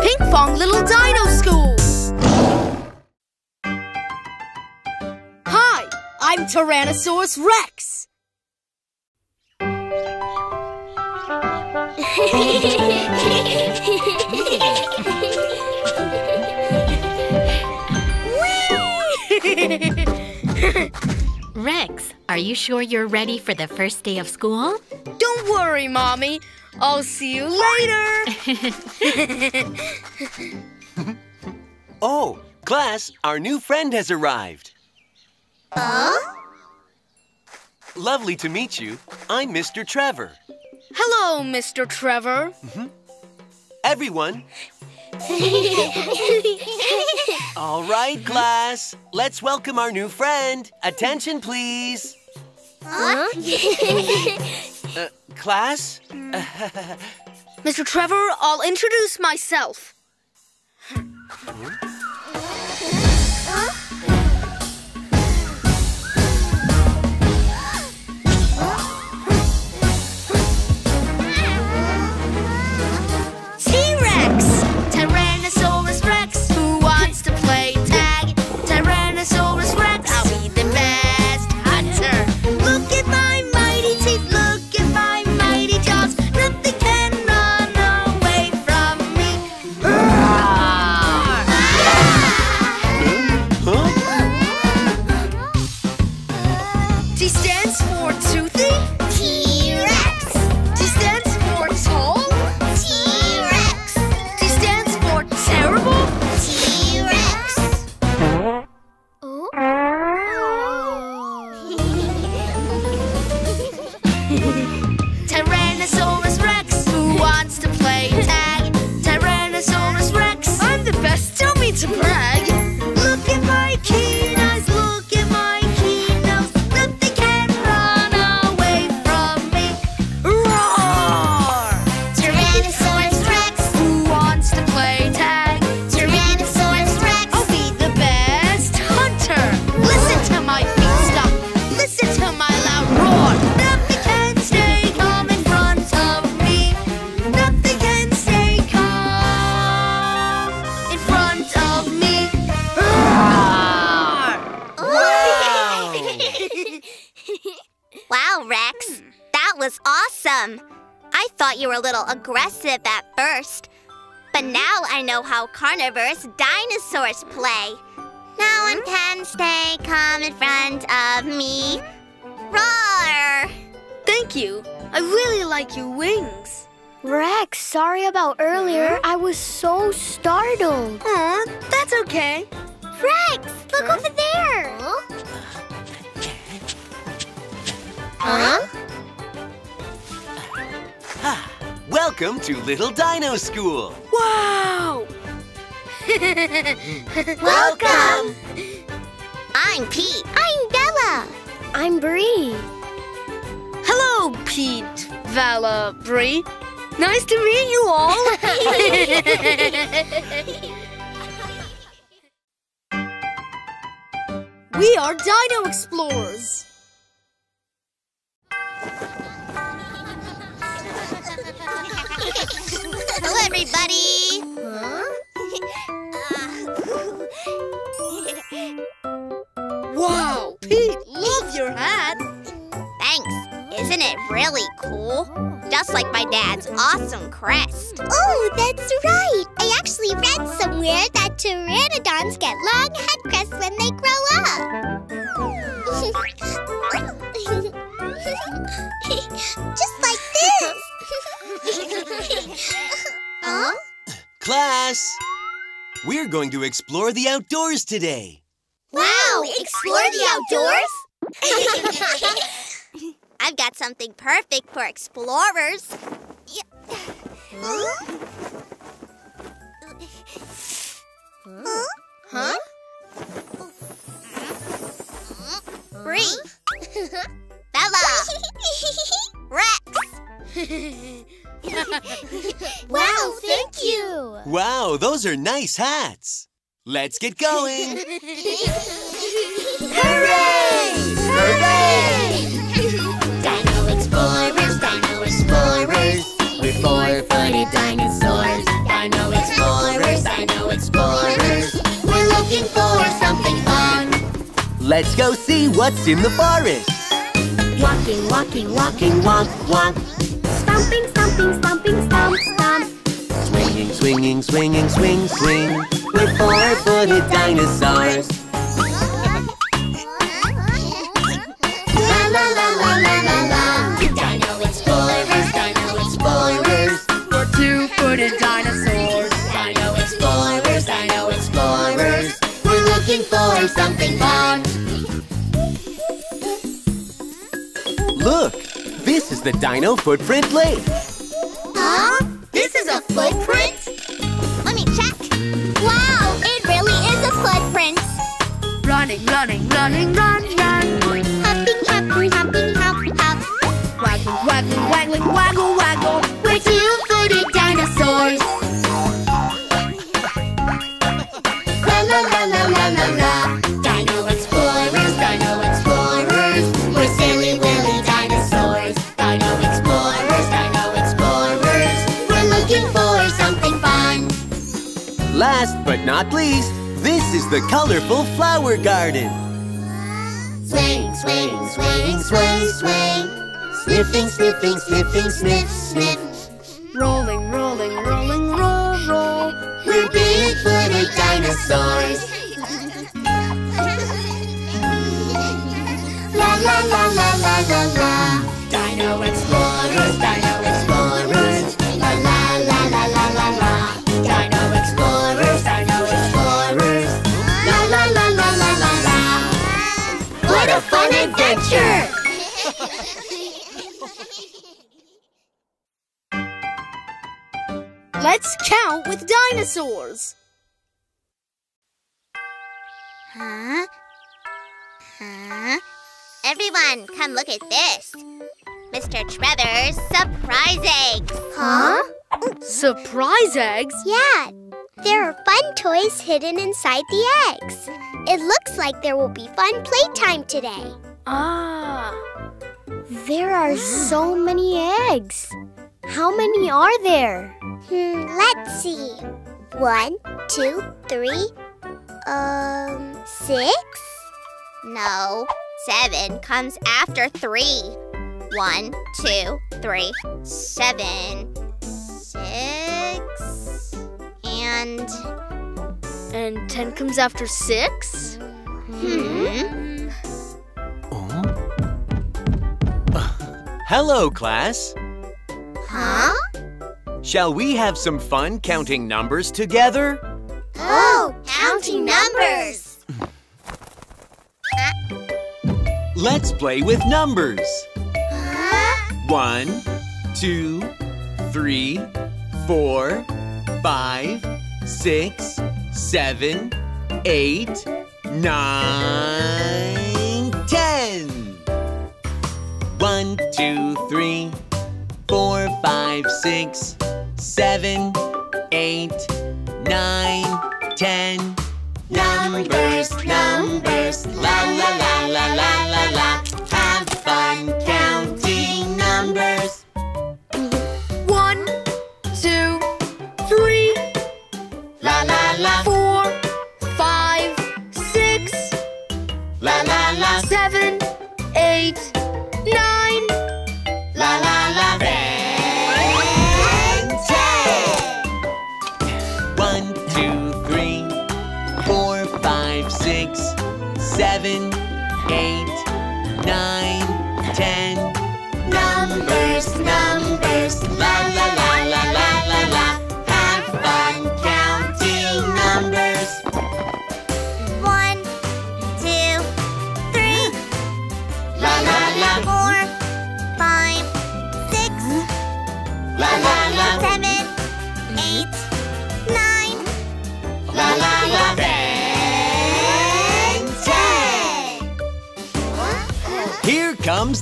Pinkfong Little Dino School! Hi, I'm Tyrannosaurus Rex. Rex, are you sure you're ready for the first day of school? Don't worry, Mommy. I'll see you later. Oh, class, our new friend has arrived. Huh? Lovely to meet you. I'm Mr. Trevor. Hello, Mr. Trevor. Mm-hmm. Everyone, all right, class. Let's welcome our new friend. Attention, please. Huh? Uh, class? Mr. Trevor, I'll introduce myself. T-Rex! Thought you were a little aggressive at first. But now I know how carnivorous dinosaurs play. No one can stay calm in front of me. Roar! Thank you. I really like your wings. Rex, sorry about earlier. I was so startled. Aw, that's okay. Rex, look over there. Huh? Ah, welcome to Little Dino School. Wow! Welcome. I'm Pete. I'm Bella. I'm Bree. Hello, Pete, Bella, Bree. Nice to meet you all. we are Dino Explorers. Everybody. Wow, Pete, love your hat. Thanks. Isn't it really cool? Just like my dad's awesome crest. Oh, that's right. I actually read somewhere that pteranodons get long head crests when they Class, we're going to explore the outdoors today. Wow, explore the outdoors? I've got something perfect for explorers. Huh? Bree. Bella. Rex. wow, thank you. Wow, those are nice hats. Let's get going. Hooray! Hooray! Dino Explorers, Dino Explorers. We're four-footed dinosaurs. Dino Explorers, Dino Explorers. We're looking for something fun. Let's go see what's in the forest. Walking, walking, walking, walk, walk. Stomping, stomping, stomping, stomp, stomp. Swinging, swinging, swinging, swing, swing. We're four-footed dinosaurs. La la la la la la la. Dino Explorers, Dino Explorers. We're two-footed dinosaurs. Dino Explorers, Dino Explorers. We're looking for something fun. Look, this is the Dino Footprint Lake. Footprint? Let me check. Wow, it really is a footprint. Running, running, running, run, run. Hopping, hopping, hopping, hop, hop. Waggling, waggling, waggling, waggle, Last but not least, this is the colorful flower garden. Swing, swing, swing, sway, sway. Sniffing, sniffing, sniffing, sniff, sniff. Rolling, rolling, rolling, roll, roll. We're big-footed dinosaurs. La la la la la la la. Adventure! Let's count with dinosaurs. Huh? Huh? Everyone, come look at this. Mr. Trevor's surprise eggs. Huh? Surprise eggs? Yeah, there are fun toys hidden inside the eggs. It looks like there will be fun playtime today. Ah. There are so many eggs. How many are there? Hmm, let's see. One, two, three, um, six? No, seven comes after three. One, two, three, seven, six, and. And 10 comes after 6? Hmm. Hello, class. Huh? Shall we have some fun counting numbers together? Oh, counting numbers. Let's play with numbers. Huh? One, two, three, four, five, six, seven, eight, nine, two, three, four, five, six, seven, eight, nine, ten. Numbers, numbers, la la la la la la la.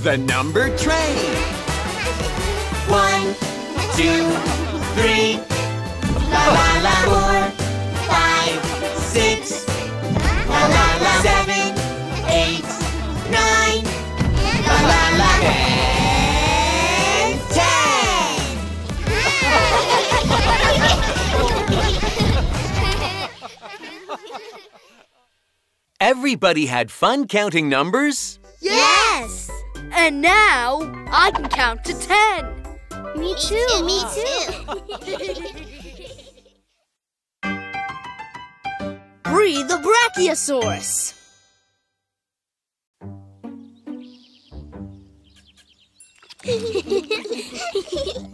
the number train. One, two, three, la la la, four, five, six, la la la, seven, eight, nine, la la la, and ten. Everybody had fun counting numbers? Yes! yes. And now I can count to ten. Me too. Me too. Bree the Brachiosaurus.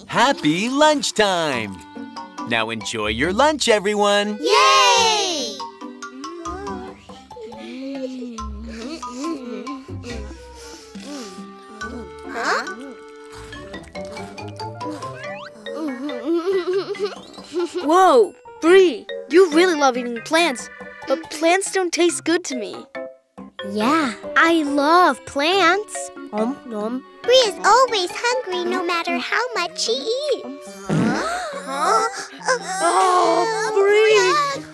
Happy lunchtime! Now enjoy your lunch, everyone. Yay! Whoa, Bree, you really love eating plants, but plants don't taste good to me. Yeah, I love plants. Om nom. Bree is always hungry no matter how much she eats. Oh, Bree!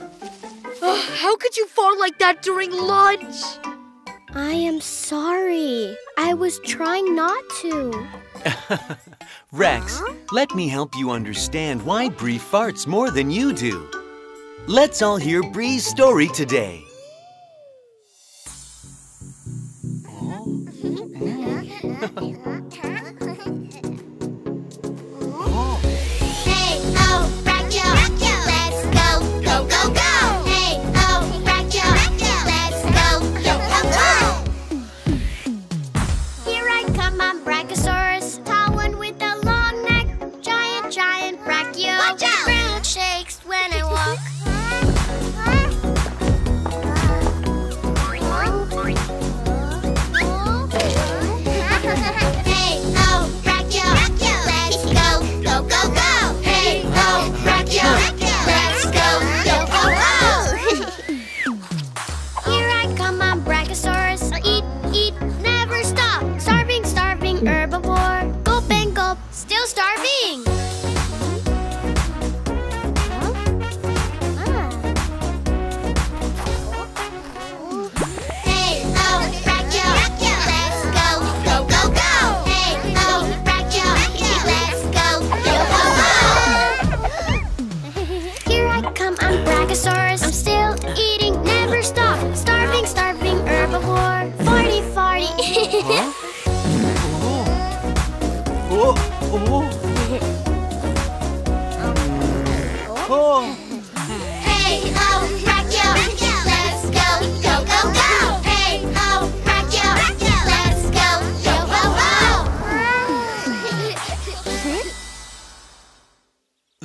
Oh, how could you fall like that during lunch? I am sorry. I was trying not to. Rex, let me help you understand why Bree farts more than you do. Let's all hear Bree's story today.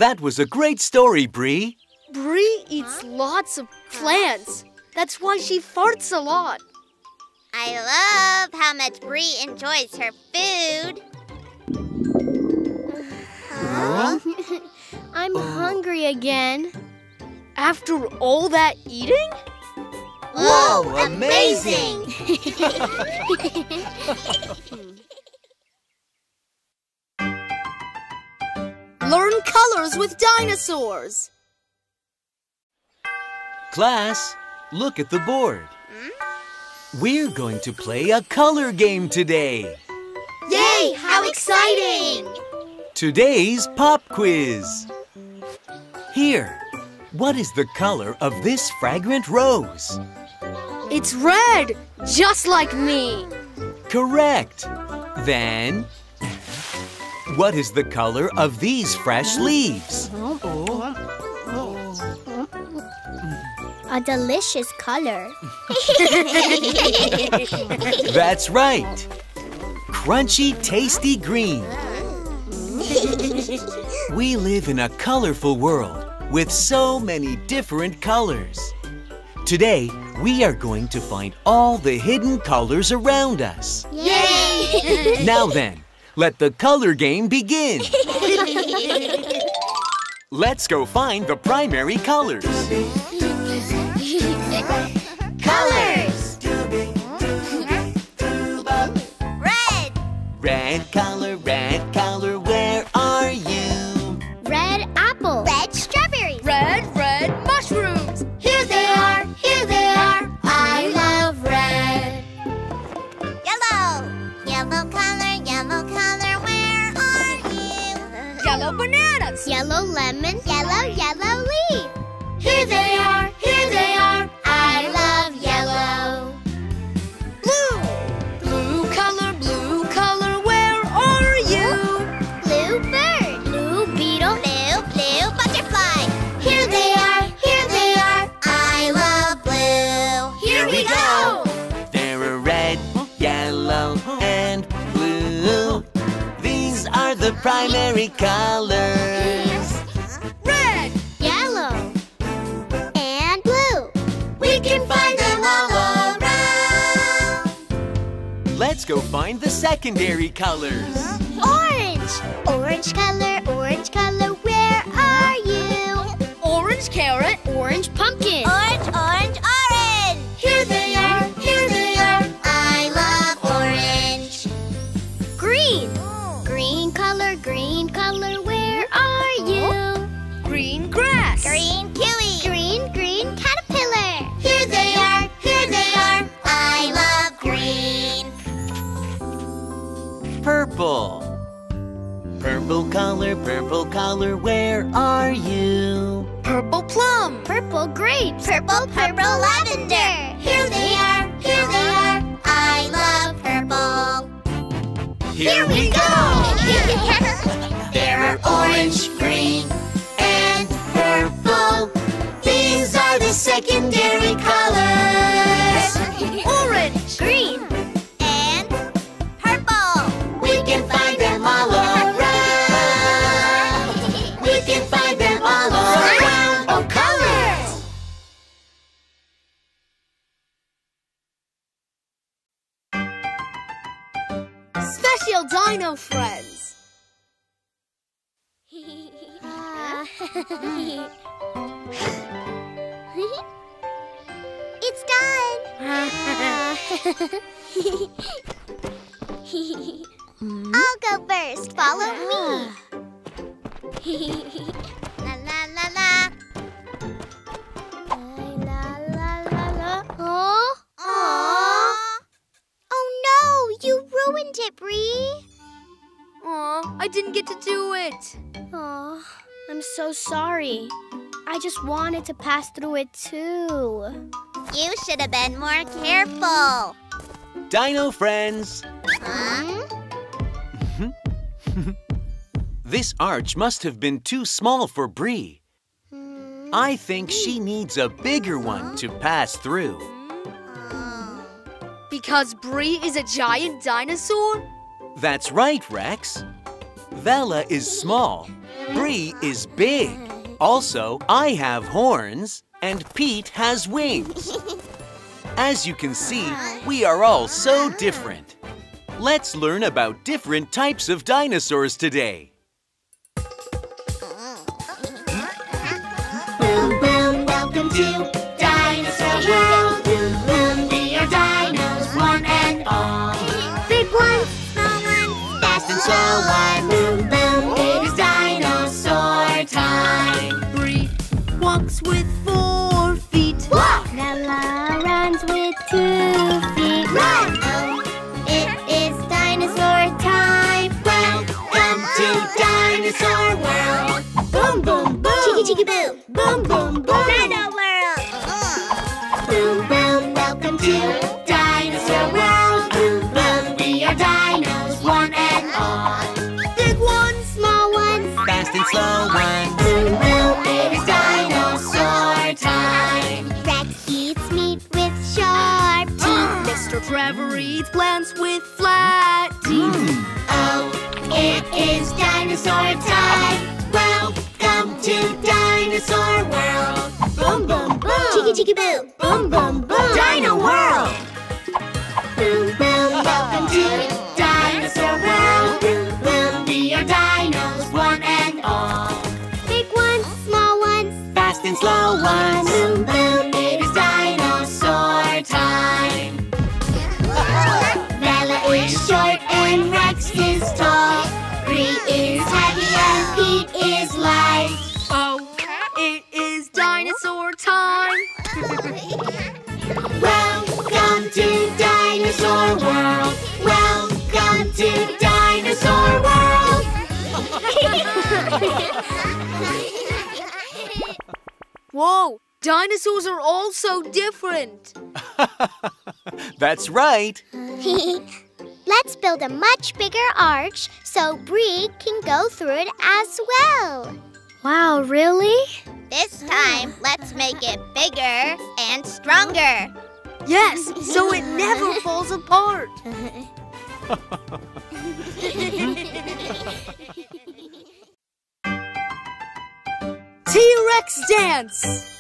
That was a great story, Bree. Bree eats lots of plants. That's why she farts a lot. I love how much Bree enjoys her food. I'm oh. hungry again. After all that eating? Whoa, amazing! Learn colors with dinosaurs. Class, look at the board. We're going to play a color game today. Yay, how exciting! Today's pop quiz. Here, what is the color of this fragrant rose? It's red, just like me. Correct. Then, what is the color of these fresh leaves? A delicious color. That's right. Crunchy, tasty green. We live in a colorful world with so many different colors. Today, we are going to find all the hidden colors around us. Yay! Now then, let the color game begin. Let's go find the primary colors. Colors! Red! Red color, primary colors. Red! Yellow. And blue. We can find them all around. Let's go find the secondary colors. Orange. Orange color, orange color, where are you? Orange carrot, orange pumpkin. Orange, orange, orange. Color, purple color, where are you? Purple plum. Purple grape. Purple, purple lavender. Here they are, here they are. I love purple. Here we go! There are orange, green, and purple. These are the secondary colors. I'll go first. Follow me. La la la la. La la la la. Oh. Aww. Oh no! You ruined it, Bree. Aw, I didn't get to do it. Oh, I'm so sorry. I just wanted to pass through it too. You should have been more careful. Dino friends, Huh? Mm-hmm. this arch must have been too small for Bree. Hmm. I think she needs a bigger one to pass through. Oh. Because Bree is a giant dinosaur? That's right, Rex. Bella is small. Bree is big. Also, I have horns, and Pete has wings. As you can see, we are all so different. Let's learn about different types of dinosaurs today. Boom, boom, welcome to Dinosaur World. Boom, boom, we are dinos, one and all. Big one, small one, Fast and slow one. Boom, boom, it is dinosaur time. Bree walks with four Dinosaur World. Boom, boom, boom. Cheeky cheeky boo. Boom, boom, boom. Dino World. Boom, boom, welcome to Dinosaur World. Boom, boom, we are dinos, one and all. Big one, small one. Fast and slow one. Boom, boom, it is dinosaur time. Rex eats meat with sharp teeth. Ah. Mr. Trevor eats plants with flat hmm. teeth. Oh, it is dinosaur time. Welcome to Dinosaur World. Boom, boom, boom. Cheeky cheeky boo. Boom, boom, boom. Dino World. Boom, boom, welcome to Dinosaur World. Boom, boom, we are dinos, one and all. Big ones, small ones. Fast and slow ones. Boom, boom, dinosaur time. Welcome to Dinosaur World. Welcome to Dinosaur World. Whoa, dinosaurs are all so different. That's right. Let's build a much bigger arch so Bree can go through it as well. Wow, really? This time, let's make it bigger and stronger. Yes, so it never falls apart. T-Rex dance.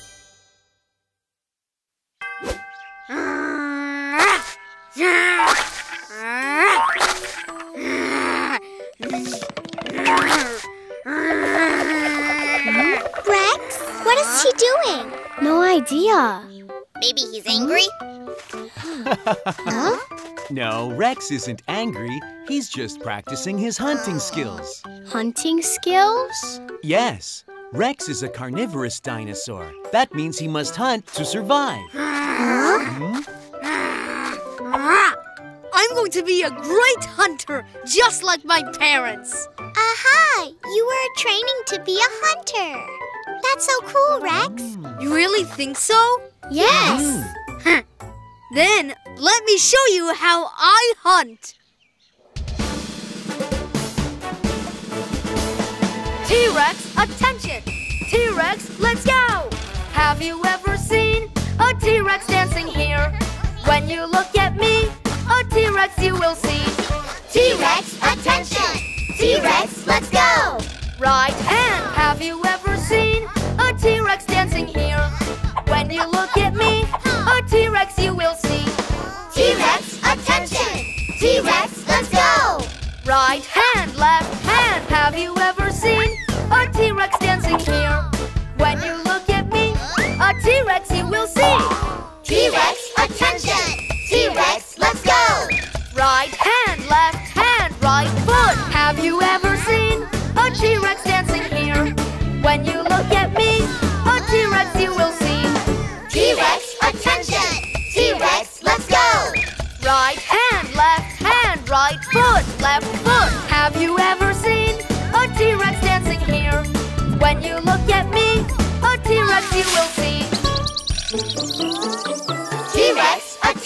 Idea. Maybe he's angry? Huh? No, Rex isn't angry. He's just practicing his hunting skills. Hunting skills? Yes, Rex is a carnivorous dinosaur. That means he must hunt to survive. Hmm? I'm going to be a great hunter, just like my parents. Aha! You were training to be a hunter. That's so cool, Rex. You really think so? Yes. Then let me show you how I hunt. T-Rex, attention! T-Rex, let's go! Have you ever seen a T-Rex dancing here? When you look at me, a T-Rex you will see. T-Rex, attention! T-Rex, let's go! Right hand, have you ever seen a T-Rex dancing here? When you look at me, a T-Rex you will see. T-Rex, attention! T-Rex, let's go! Right hand, left hand, have you ever seen a T-Rex dancing here? When you look at me, a T-Rex you will see. T-Rex, attention!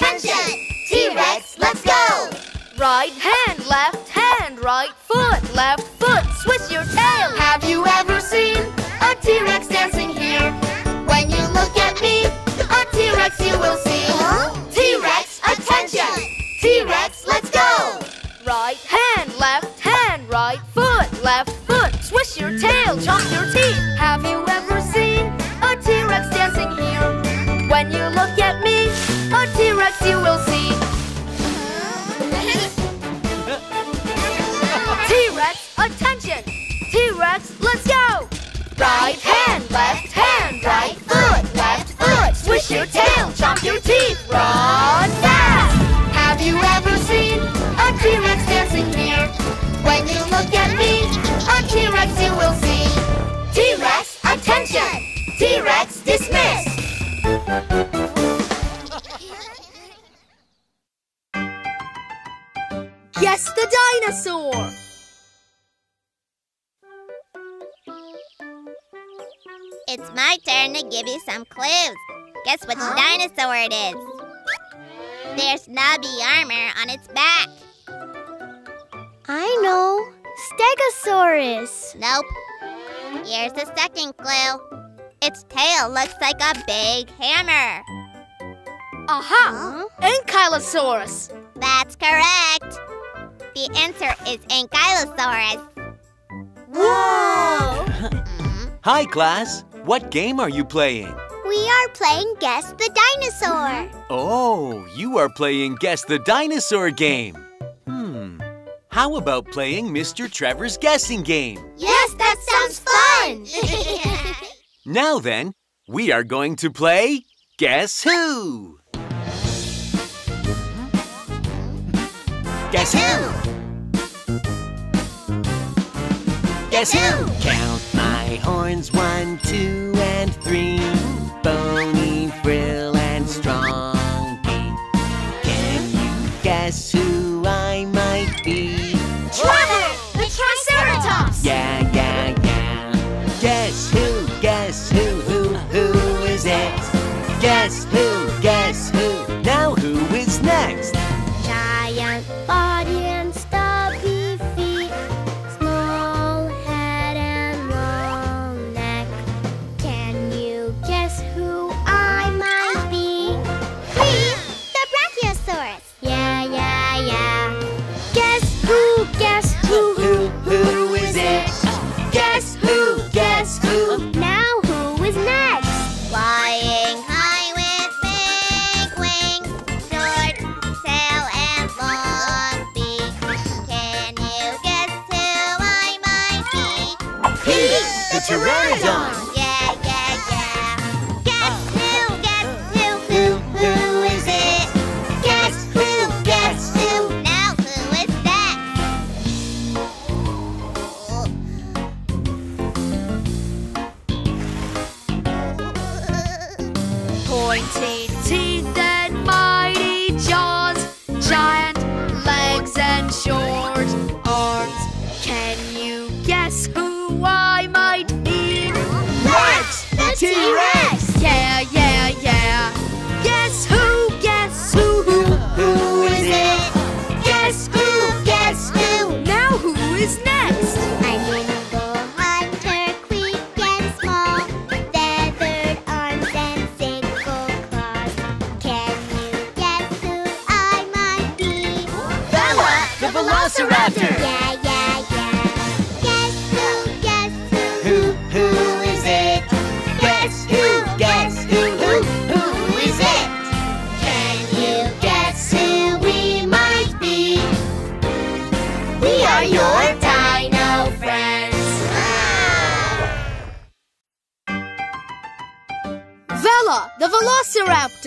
Attention! T-Rex, let's go! Right hand, left hand, right foot, left foot. Switch your tail. Have you ever seen a T-Rex dancing here? When you look at me, a T-Rex you will see. T-Rex, attention! T-Rex, let's go! Right hand, left hand, right foot, left foot. Swish your tail, chomp your teeth. Have you ever seen a T-Rex dancing here? When you look at Guess the dinosaur! It's my turn to give you some clues. Guess which dinosaur it is? There's knobby armor on its back. I know. Stegosaurus. Nope. Here's the second clue. Its tail looks like a big hammer. Aha! Ankylosaurus! That's correct. The answer is Ankylosaurus. Whoa! Hi, class. What game are you playing? We are playing Guess the Dinosaur. Oh, you are playing Guess the Dinosaur game. Hmm. How about playing Mr. Trevor's guessing game? Yes, that sounds fun. Now then, we are going to play Guess Who? Guess who? Guess who? Count my horns, one, two, and three. Bony, frill,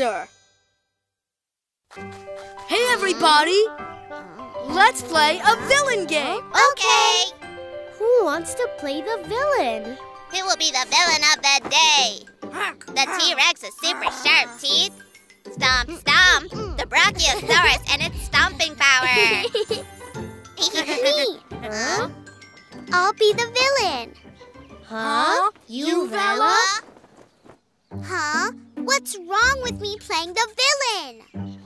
monster! Hey, everybody! Let's play a villain game! Okay! Who wants to play the villain? Who will be the villain of the day? The T-Rex with super sharp teeth? Stomp, stomp! The Brachiosaurus and its stomping power! Me! Huh? I'll be the villain! Huh? You, you Huh? What's wrong with me playing the villain?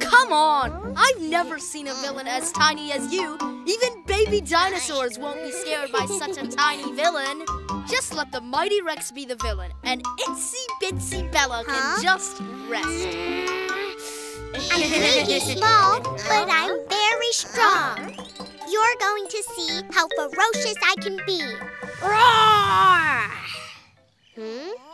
Come on! I've never seen a villain as tiny as you. Even baby dinosaurs won't be scared by such a tiny villain. Just let the mighty Rex be the villain, and Itsy Bitsy Bella huh? can just rest. I may be small, but I'm very strong. You're going to see how ferocious I can be. Roar! Hmm?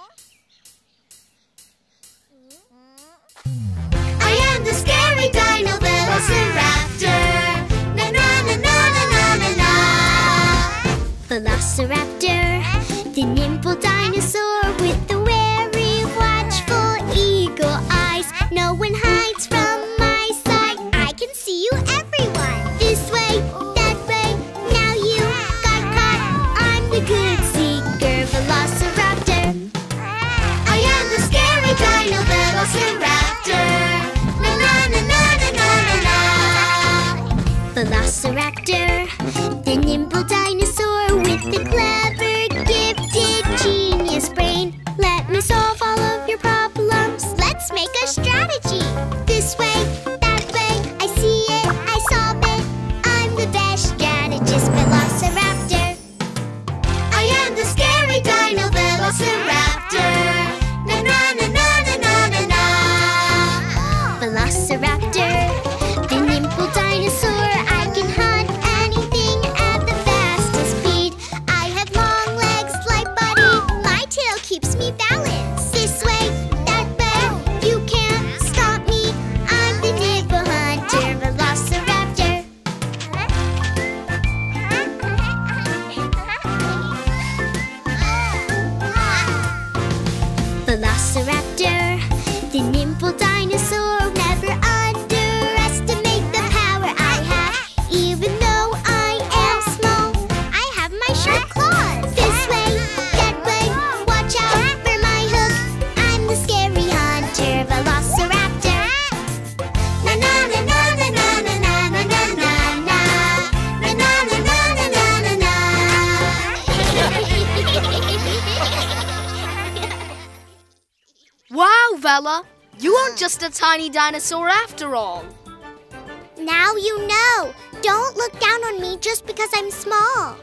a tiny dinosaur after all. Now you know. Don't look down on me just because I'm small.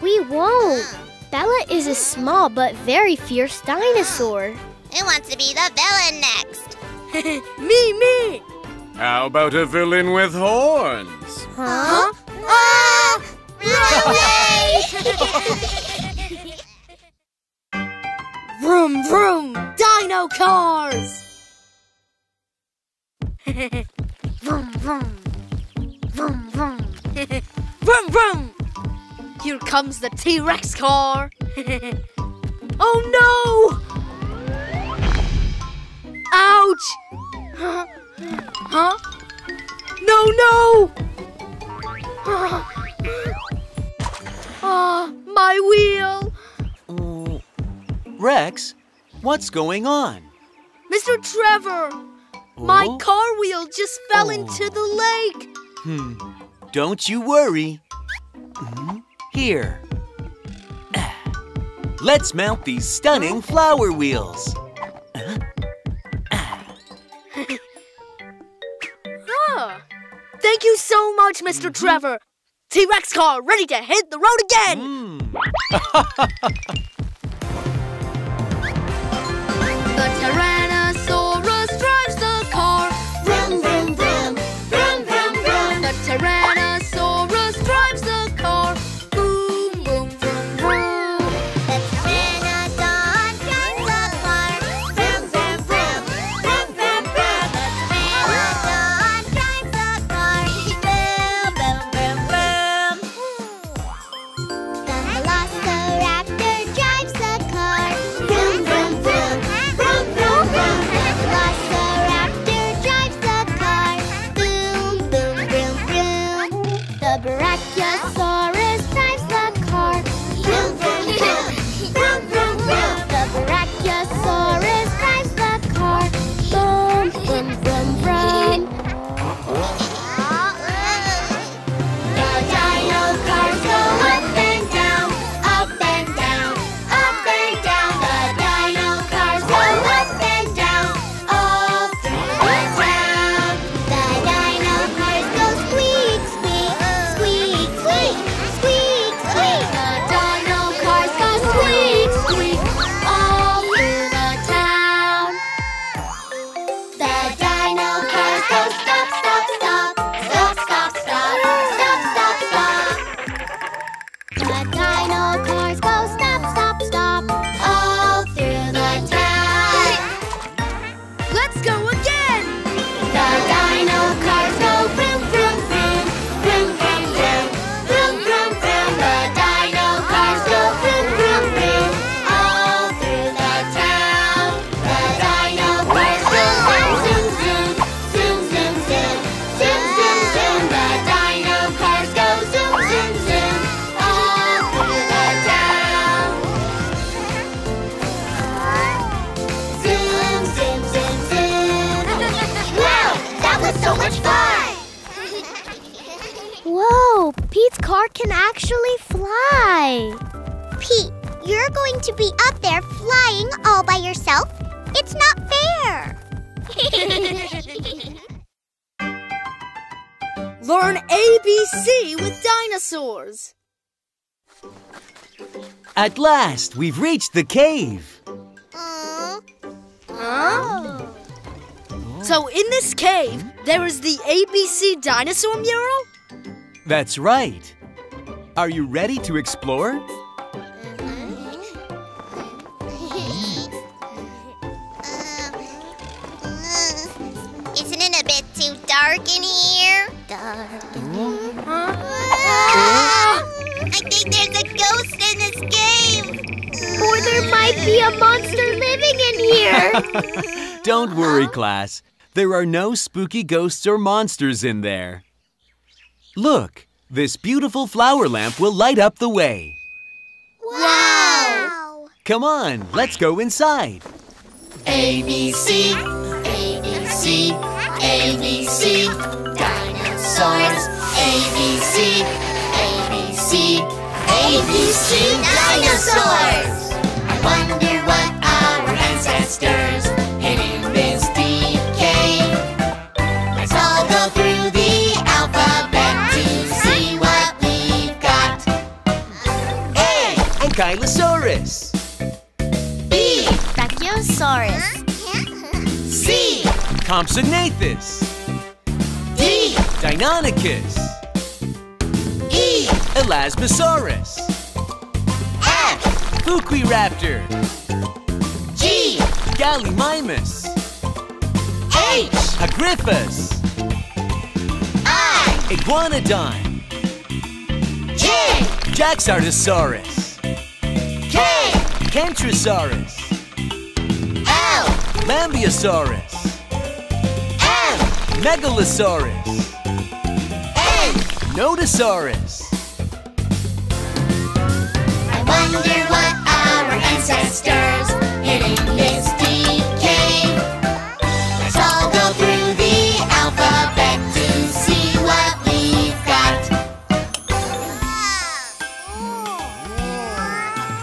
We won't. Bella is a small but very fierce dinosaur. Who wants to be the villain next? me, me! How about a villain with horns? Huh? Ah! Run away! vroom, vroom! Dino cars! vroom, vroom. Vroom, vroom. vroom, vroom. Here comes the T-Rex car. oh, no! Ouch! Huh? huh? No, no! Ah, oh, my wheel! Rex, what's going on? Mr. Trevor, my Oh? car wheel just fell Oh. into the lake! Hmm. Don't you worry. Mhm. Here. Let's mount these stunning flower wheels. Huh. Thank you so much, Mr. Trevor! T Rex car ready to hit the road again! Mm. The At last, we've reached the cave. Aw. Huh? So in this cave, there is the ABC dinosaur mural? That's right. Are you ready to explore? Mm-hmm. Isn't it a bit too dark in here? Dark. Ah! I think there's a ghost in this cave. Or there might be a monster living in here. Don't worry, class. There are no spooky ghosts or monsters in there. Look, this beautiful flower lamp will light up the way. Wow. Come on, let's go inside. ABC, ABC, ABC, dinosaurs. ABC, ABC, ABC, dinosaurs. I wonder what our ancestors hid in this deep cave. Let's all go through the alphabet to see what we've got. A, Ankylosaurus. B, Brachiosaurus. C, Compsognathus. D, Deinonychus. E, Elasmosaurus. F, Fukuiraptor. G, Gallimimus. H, Agrippus. I, Iguanodon. J, Jaxartosaurus. K. Kentrosaurus. L. Lambeosaurus. M. Megalosaurus. N. Nodosaurus. Wonder what our ancestors hid in this deep cave. Let's all go through the alphabet to see what we've got.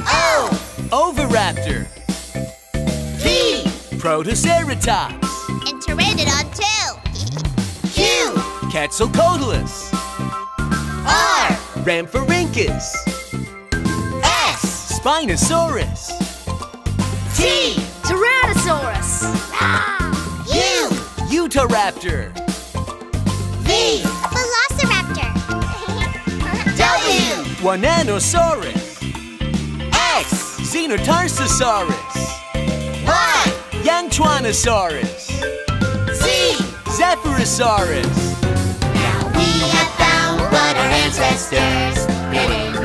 Oh! O, Oviraptor. V, Protoceratops. And Pteranodon too. Q, Quetzalcoatlus. R, Rhamphorhynchus. Spinosaurus. T, Tyrannosaurus. Ah, U, Utahraptor. V, Velociraptor. W, Wannanosaurus. X, Xenotarsosaurus. Y, Yangchuanosaurus. Z. Zephyrosaurus. Now we have found what our ancestors hid in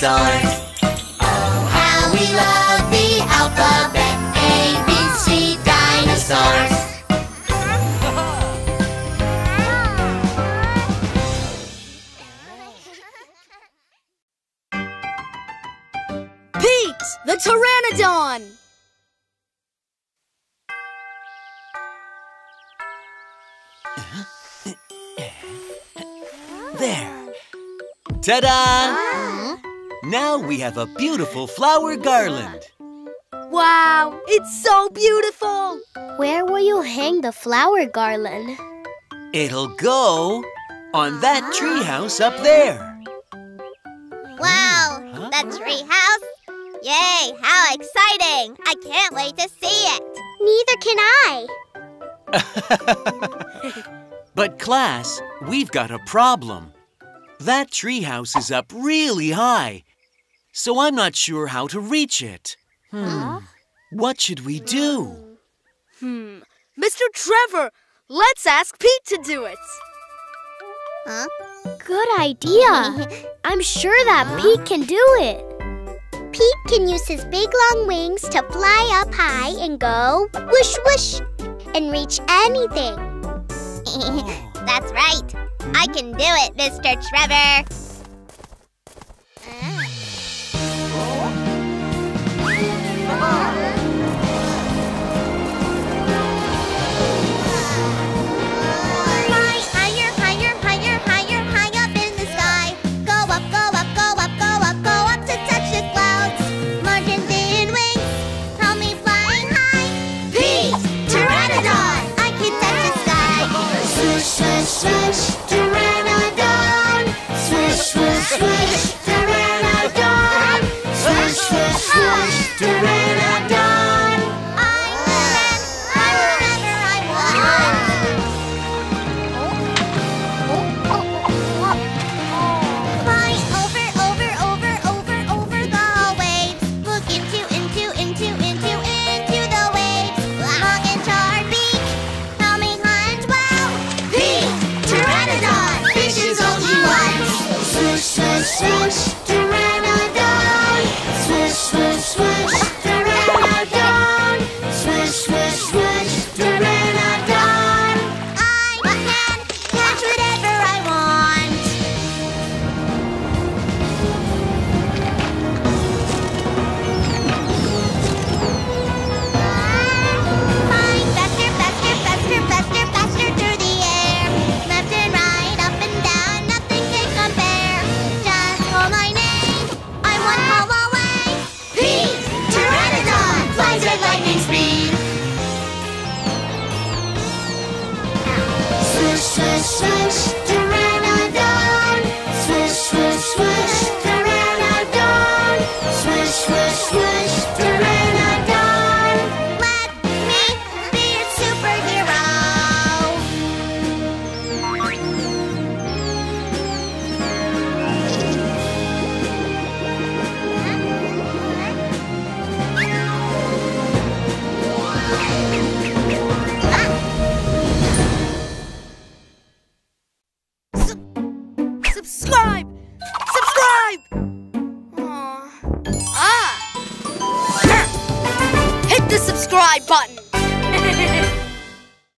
dinosaurs. Oh, how we love the alphabet A, B, C dinosaurs. Pete, the Pteranodon. There. Ta-da! Now we have a beautiful flower garland. Wow, it's so beautiful. Where will you hang the flower garland? It'll go on that ah. treehouse up there. Wow, hmm, that tree house. Yay, how exciting! I can't wait to see it. Neither can I. But class, we've got a problem. That treehouse is up really high, so I'm not sure how to reach it. Hmm. What should we do? Hmm. Mr. Trevor, let's ask Pete to do it. Huh? Good idea. I'm sure that Pete can do it. Pete can use his big long wings to fly up high and go whoosh whoosh and reach anything. That's right. I can do it, Mr. Trevor.